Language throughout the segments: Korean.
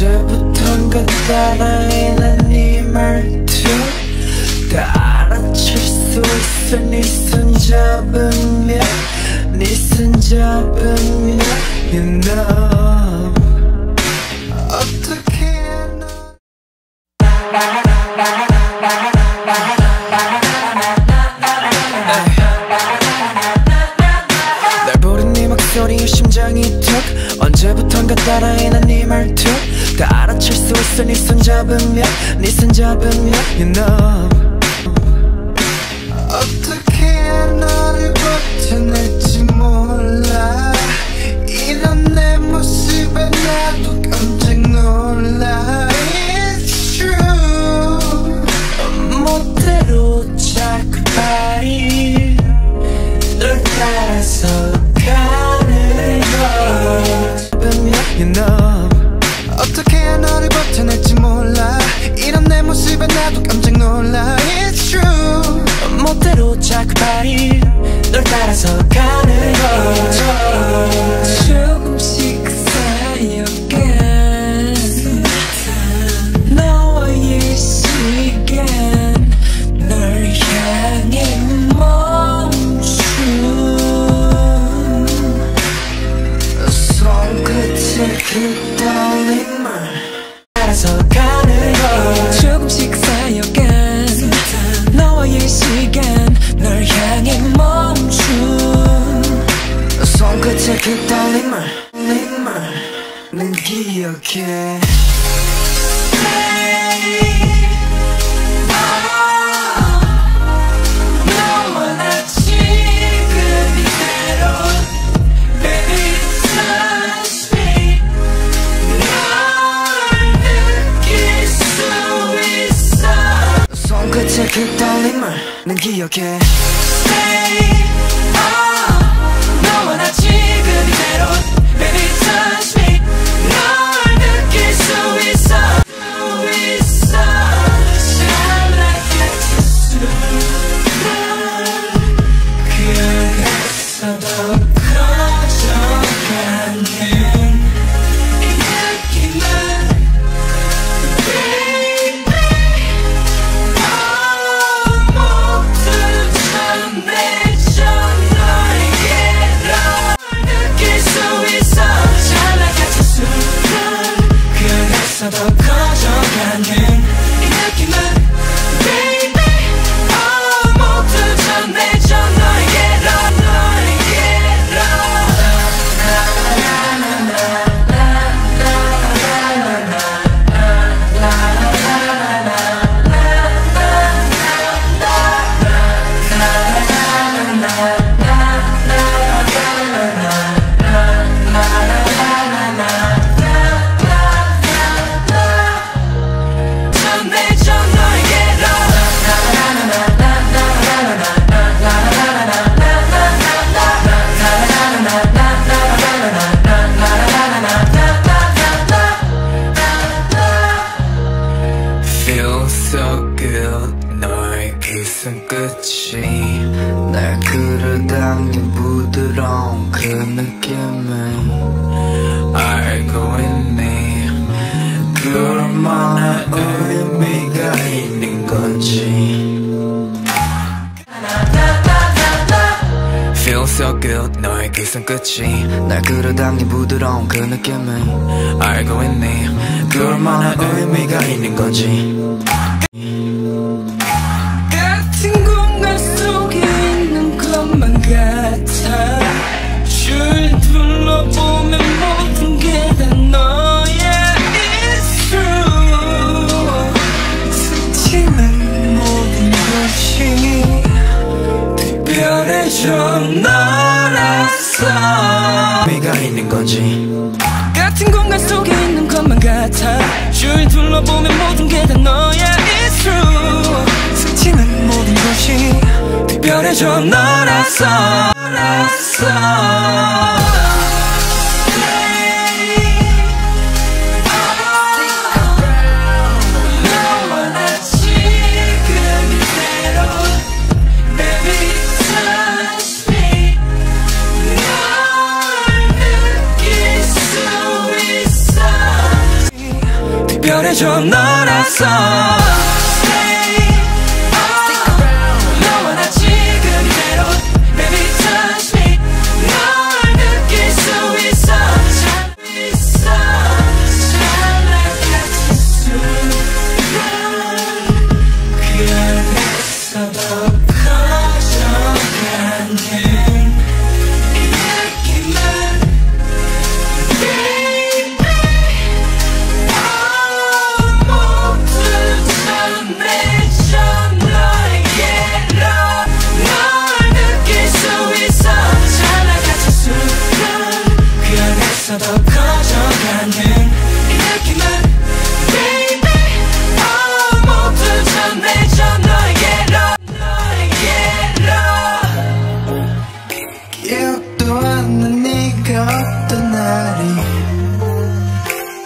언제부턴가 따라해 난 네 말투 다 알아챌 수 있어. 네손 잡으면 네손 잡으면 You know. 어떻게 너 네손 잡으면 네손 잡으면 You know 널 향해 멈춘 손끝의 그 떨림을 떨림을 난 기억해 기억해 Stay 날 끌어당긴 부드러운 그 느낌을 알고 있니 그 얼마나 의미가 있는 건지. Feel so good 너의 그 손끝이. 날 끌어당긴 부드러운 그 느낌을 알고 있니 그 얼마나 의미가 있는 건지 건지. 같은 공간 속에 있는 것만 같아. 주위 둘러보면 모든 게 다 너야 It's true 스치는 모든 것이 특별해져. 너라서 너라서. 해결해줘 너라서 날이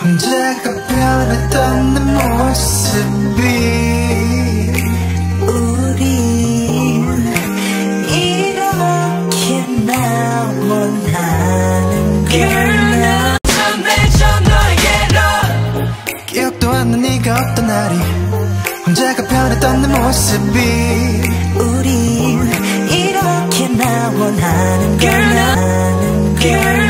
혼자가 변했던 내 모습이 우리 이렇게 나원하는 거나 전해져 너에게로 기억도 안나 네가 없던 날이 혼자가 변했던 내 모습이 우리 이렇게 나 원하는 거나 girl